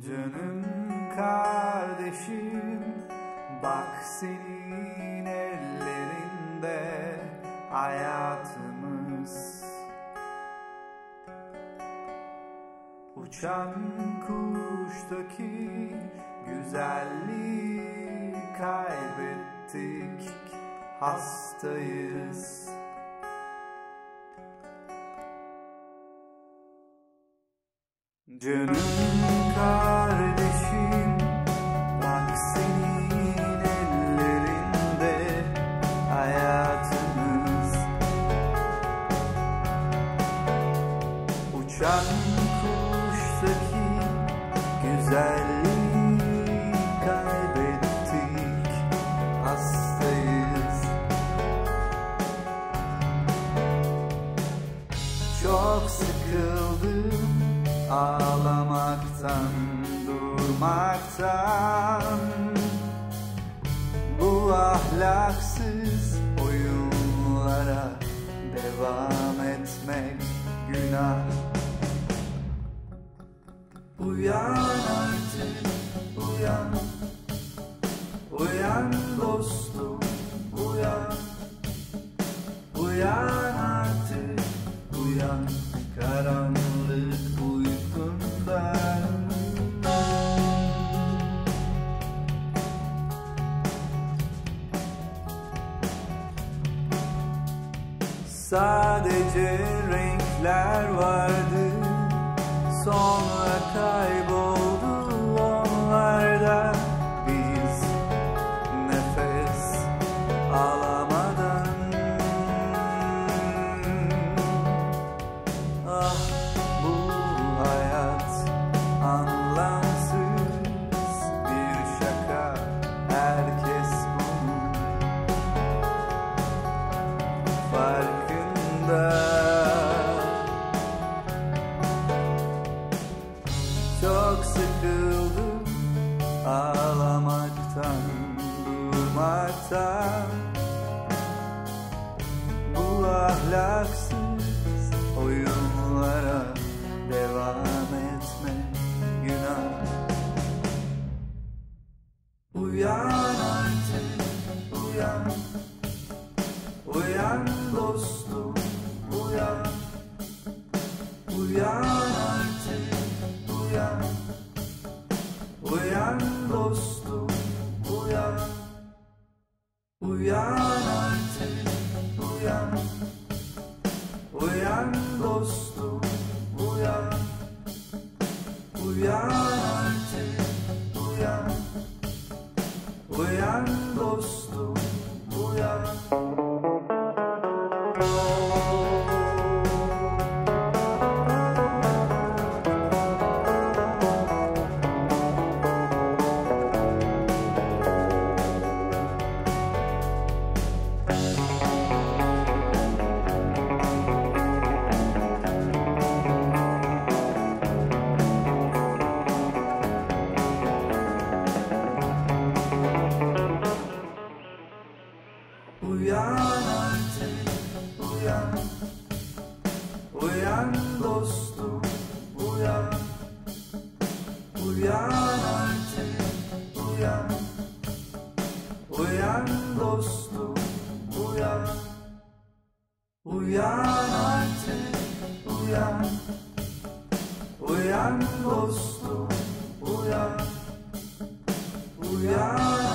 Canım kardeşim bak senin ellerinde hayatımız. Uçan kuştaki güzelliği kaybettik hastayız. Canım Uçan kuştaki güzelliği kaybettik Hastayız. Çok sıkıldım ağlamaktan durmaktan. Bu ahlaksız oyunlara devam etmek günah Uyan artık uyan. Uyan dostum uyan. Uyan artık uyan. Karanlık uykundan. Sadece renkler vardı Sonra kayboldu onlarda. Biz nefes alamadan. Ah bu hayat anlamsız bir şaka. Herkes bunun farkında Çok sıkıldım ağlamaktan, durmaktan. Bu ahlaksız oyunlara devam etme günah. Uyan artık, uyan. Uyan dostum, uyan. Uyan uyan Uyan artık, uyan. Uyan dostum, uyan. Uyan artık, uyan. Uyan dostum, uyan. Uyan artık, uyan. Uyan dostum, uyan. Uyan